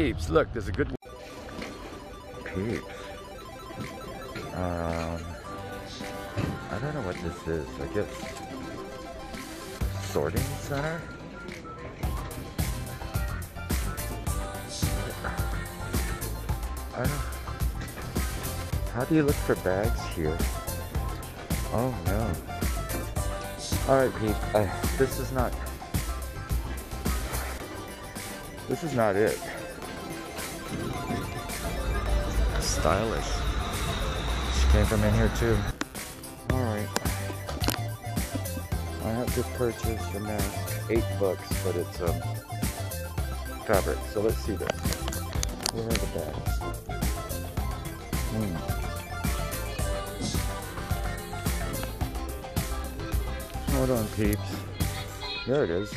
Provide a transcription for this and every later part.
peeps, look, there's a good peeps. Um, I don't know what this is. I guess sorting center. I don't. How do you look for bags here? Oh no. Alright, Pete. Uh, this is not. This is not it. Stylish. She came from in here too. Alright. I have to purchase the mask. Eight bucks, but it's um fabric. So let's see this. Where are the bags? Hmm. Hold on, peeps. There it is.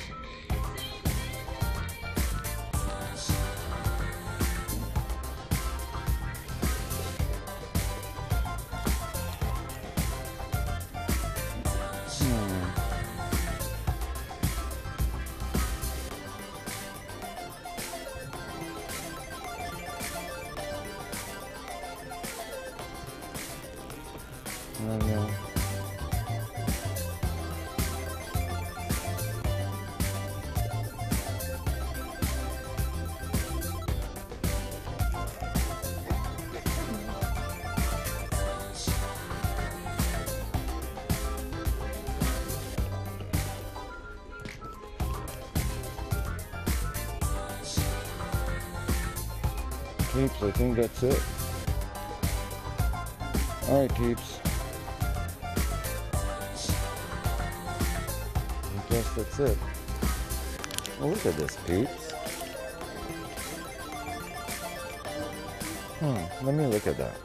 No. Peeps, I think that's it. Alright, peeps. Guess that's it. Oh, look at this, peeps. Hmm, let me look at that.